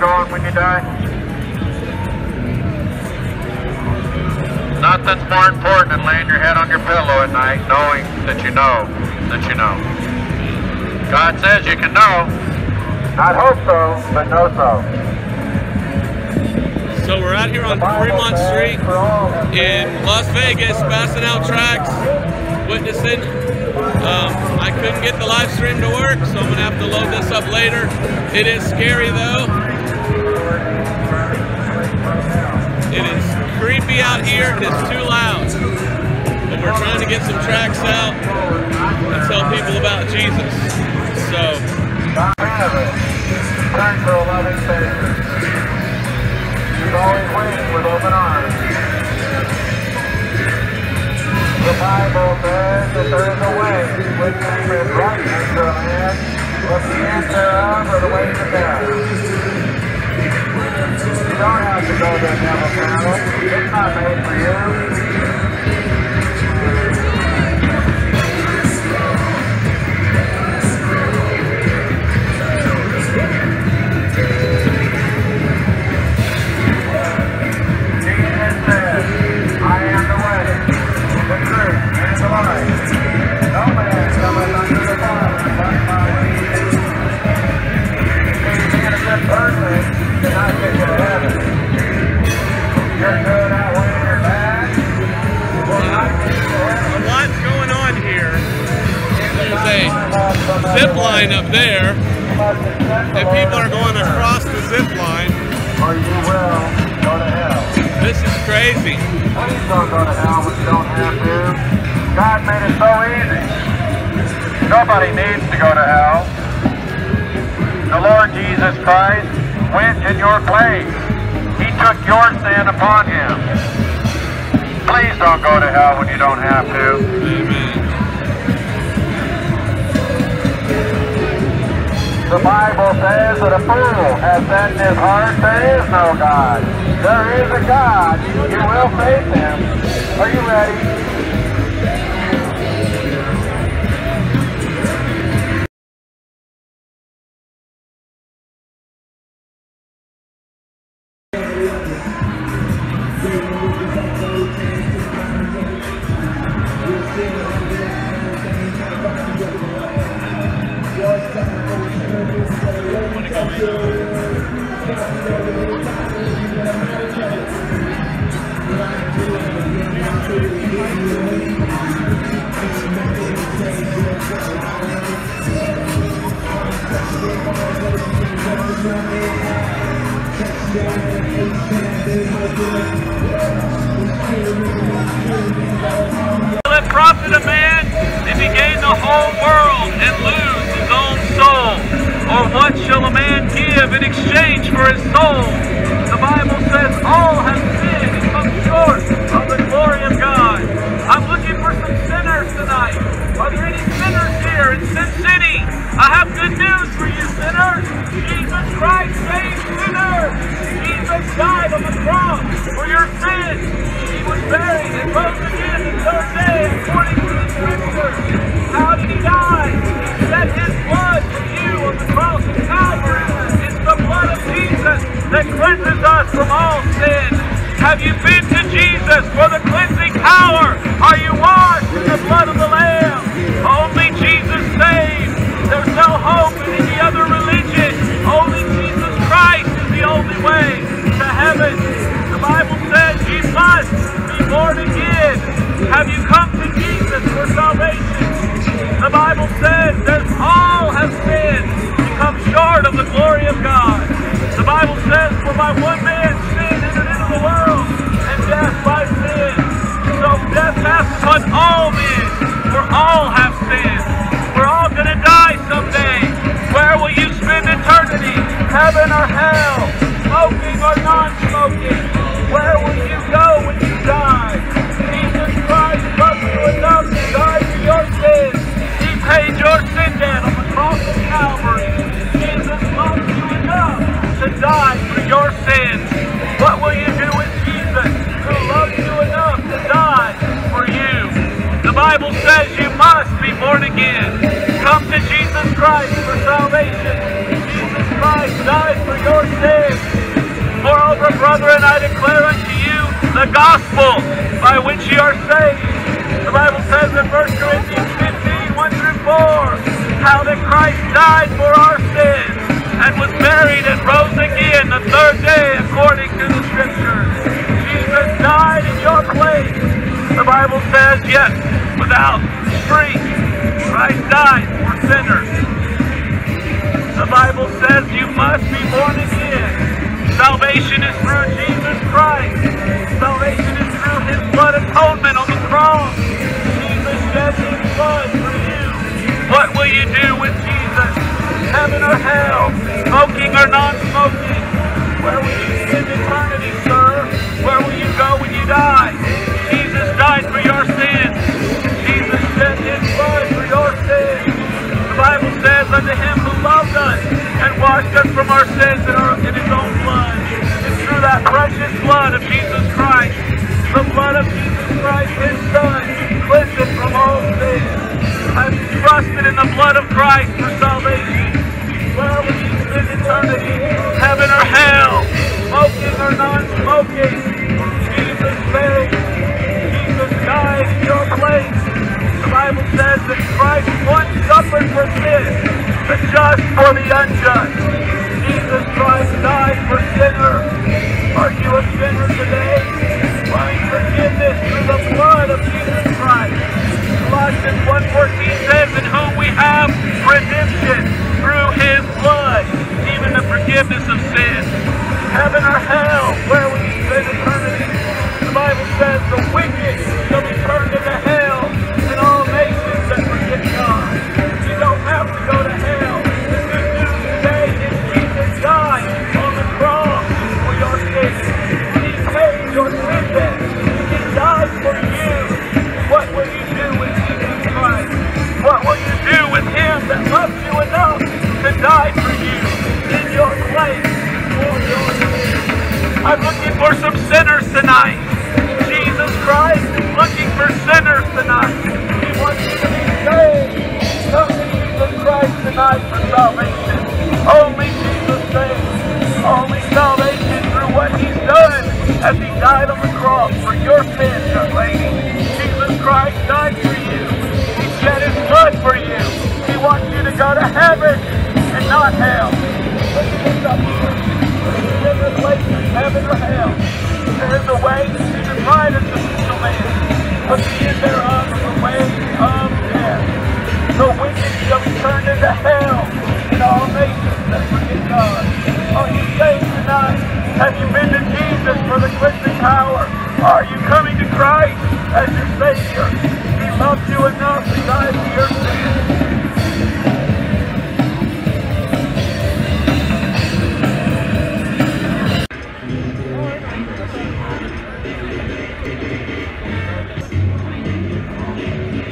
know where you're going when you die? Nothing's more important than laying your head on your pillow at night knowing that you know that you know. God says you can know. Not hope so, but know so. So we're out here on Fremont Street in Las Vegas, passing out tracks, witnessing. Um, I couldn't get the live stream to work, so I'm gonna have to load this up later. It is scary though. Out here. It is too loud. But we're trying to get some tracks out and tell people about Jesus. So Turn for a loving Savior. He's always waiting with open arms. The Bible says that there is a way which seemeth right unto a man, but the end thereof are the ways of death. You don't have to go to the devil's battle. It's not made for you. Zip line up there, and people are going across the zip line. Or you will go to hell. This is crazy. Please don't go to hell when you don't have to. God made it so easy. Nobody needs to go to hell. The Lord Jesus Christ went in your place. He took your sin upon him. Please don't go to hell when you don't have to. Amen. The Bible says that a fool has said in his heart, there is no God. There is a God. You will face him. Are you ready? What shall a man give in exchange for his soul? The Bible says all have sinned and come short of the glory of God. I'm looking for some sinners tonight. Are there any sinners here in Sin City? I have good news for you, sinners. Jesus Christ saved sinners. Jesus died on the cross for your sins. He was buried and rose from all sin. Have you been to Jesus for the cleansing power? Are you washed in the blood of the Lamb? Only Jesus saves. There's no hope in any other religion. Only Jesus Christ is the only way to heaven. The Bible says you must be born again. Have you come to Jesus for salvation? The Bible says that all have sinned, come short of the glory of God. The Bible says, for by one man upon all men, for all have sinned. We're all gonna die someday. Where will you spend eternity? Heaven or hell? Smoking or non-smoking? Where will you go when you die? Jesus Christ loved you enough to die for your sins. He paid your sin debt on the cross of Calvary. Jesus loved you enough to die for your sins. Bible says you must be born again. Come to Jesus Christ for salvation. Jesus Christ died for your sins. Moreover, brethren, I declare unto you the gospel by which ye are saved. The Bible says in 1 Corinthians 15, 1 through 4, how that Christ died for our sins and was buried and rose again the third day according to the scriptures. Jesus died in your place. The Bible says, yes, without strength, Christ died for sinners. The Bible says you must be born again. Salvation is through Jesus Christ. Salvation is through His blood atonement on the cross. Jesus shed His blood for you. What will you do with Jesus? Heaven or hell? Smoking or non-smoking? Where will you spend eternity, sir? Where will you go when you die? Us from our sins in, our, in His own blood. It's through that precious blood of Jesus Christ, the blood of Jesus Christ, His Son, cleansed from all sin. I've trusted in the blood of Christ for salvation. Where will you spend eternity? Heaven or hell? Smoking or non-smoking? Jesus saved. Jesus died in your place. The Bible says that Christ once suffered for sin, the just for the unjust. Died for sinners. Are you a sinner today? Find forgiveness through the blood of Jesus Christ. Colossians 1.14 says, In whom we have redemption through His blood, even the forgiveness of sin. Heaven or hell, where will you spend eternity? The Bible says the wicked shall be Tonight for salvation. Only Jesus saves. Only salvation through what He's done as He died on the cross for your sins, young lady. Jesus Christ died for you. He shed His blood for you. He wants you to go to heaven and not hell. There's a place in heaven or hell. There is a way seemeth right unto the man, but the end thereof Have you been to Jesus for the cleansing power? Are you coming to Christ as your Savior? He loves you enough to die for your sins.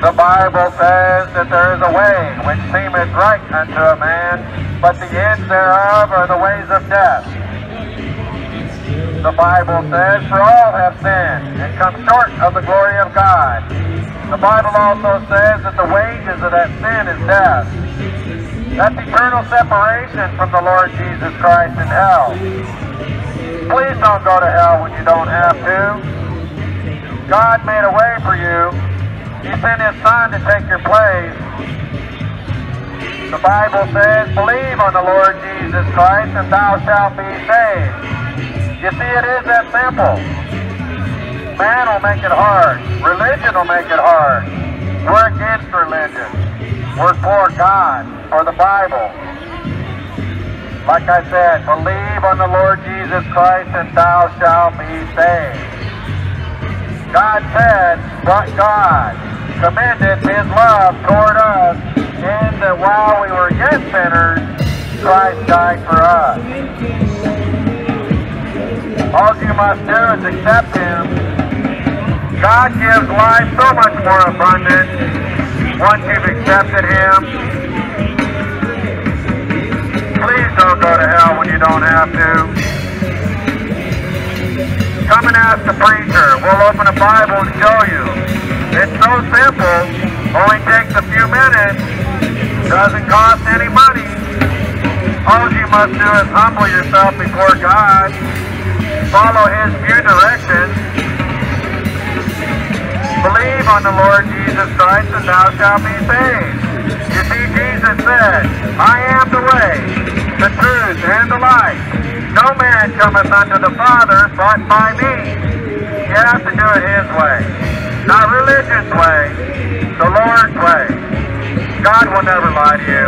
The Bible says that there is a way which seemeth right unto a man, but the ends thereof are the ways of death. The Bible says, For all have sinned and come short of the glory of God. The Bible also says that the wages of that sin is death. That's eternal separation from the Lord Jesus Christ in hell. Please don't go to hell when you don't have to. God made a way for you. He sent His Son to take your place. The Bible says, believe on the Lord Jesus Christ and thou shalt be saved. You see, it is that simple. Man will make it hard. Religion will make it hard. We're against religion. We're for God, for the Bible. Like I said, believe on the Lord Jesus Christ and thou shalt be saved. God said, but God commended his love toward us in that while we were yet sinners, Christ died for us. All you must do is accept him. God gives life so much more abundant once you've accepted him. Please don't go to hell when you don't have to. Come and ask the preacher. We'll open a Bible and show you. It's so simple. Only takes a few minutes. Doesn't cost any money. All you must do is humble yourself before God, follow His few directions, believe on the Lord Jesus Christ, and thou shalt be saved. You see, Jesus said, I am the way, the truth, and the life. No man cometh unto the Father but by me. You have to do it His way. Not religion's way, the Lord's way. God will never lie to you.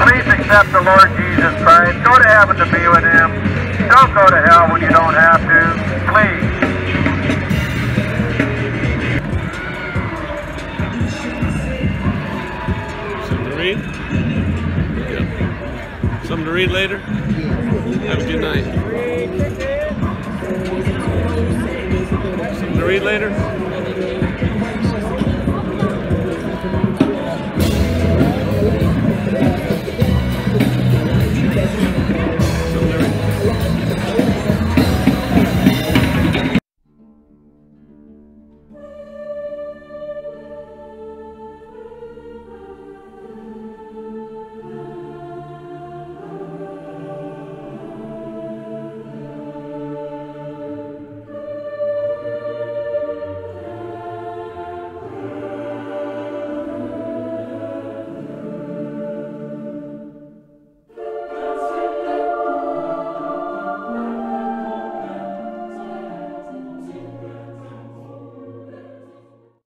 Please accept the Lord Jesus Christ. Go to heaven to be with Him. Don't go to hell when you don't have to. Please. Something to read? Yeah. Something to read later? Have a good night. Something to read later?